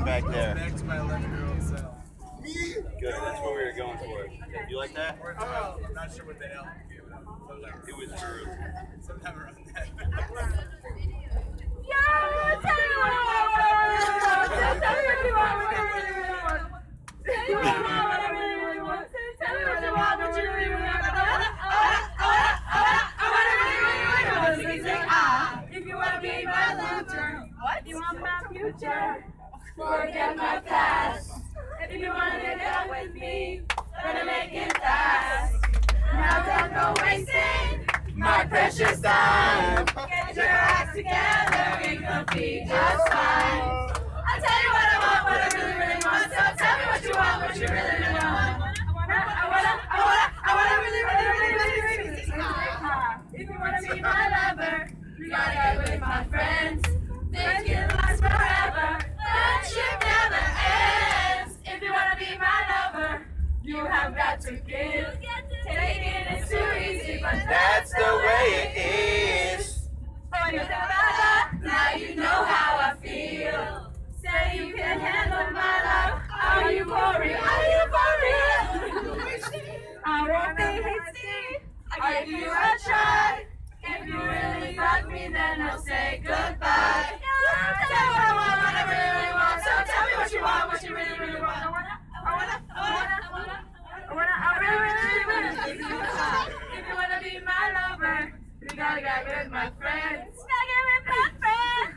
back there. Back to my 11 year old self. Good. That's what we were going for. You like that? Or 12. I'm not sure what that album gave it. Whatever. It was true. Sometime around that. If you wanna be my lover, what? You want my future? Forget my past. If you wanna get out with me, better make it fast. Now don't go wasting my precious time. Get your act together, it could be just fine. I'll tell you what I want, what I really, really want. So tell me what you want, what you really, really want. Lover, you gotta get with my friends. Gotta get with my friends.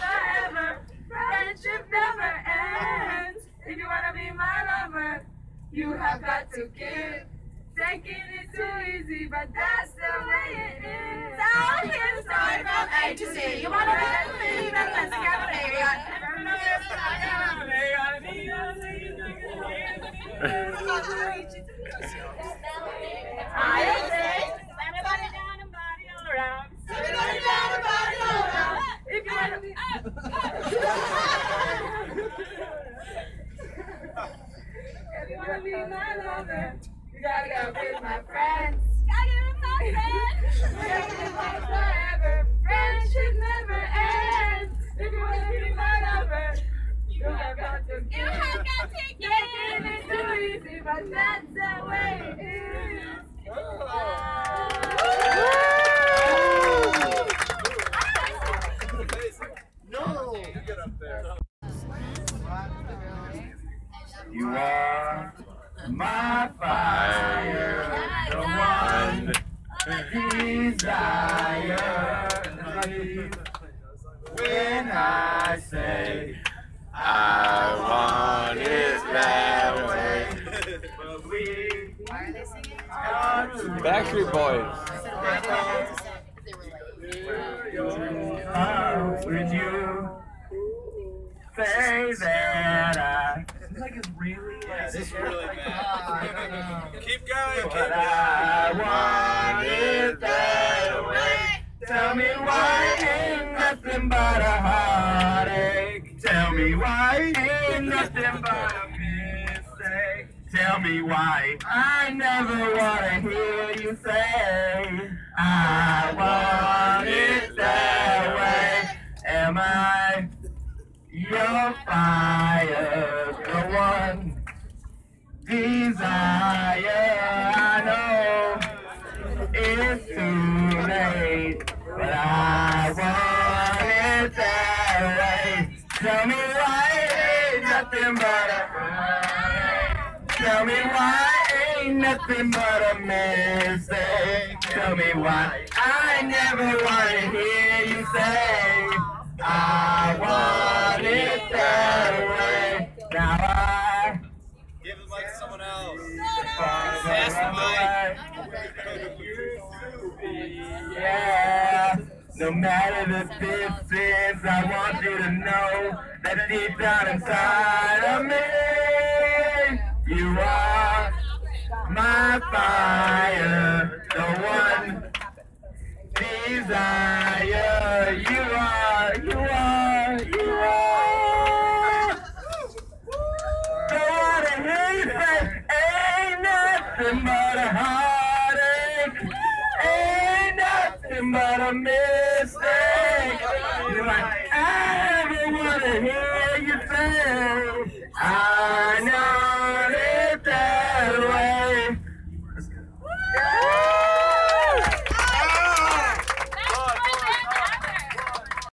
Forever, friendship never ends. If you wanna be my lover, you have got to give. Taking it too easy, but that's the way it is. So here's the story from A to Z. You wanna be with me? Then let's get I say, everybody down and body all around. Everybody down and body all around. If you wanna be If you wanna be my lover, you gotta go with my friends. Gotta get with my friends. Friendship lasts forever. Friendship never ends. If you wanna be my lover, you have got to give. You have got to give. It's too easy, but that's the way it is. No. Get up there. You are my fire, the one desire. When I say I want it that way, but we are Backstreet Boys. Would you say that I Yeah, this is really oh, bad. Keep going. Keep going. I want it that way. Tell me why ain't nothing but a heartache. Tell me why ain't nothing but a mistake. Tell me why I never wanna hear you say I want it that way. Am I your fire, desire. I know it's too late, but I want it that way. Tell me why ain't nothing but a Tell me why ain't nothing but a mistake. Tell me why I never want to hear you say I want it that way. Now I Give it like someone else. Pass the Yeah. No matter the distance, I want you to know that deep down inside of me, you are my fire, the one desire. You are, you are, you are. Don't wanna hear you say, ain't nothing but a heartache, ain't nothing but a mistake. Like, I never wanna hear you say? I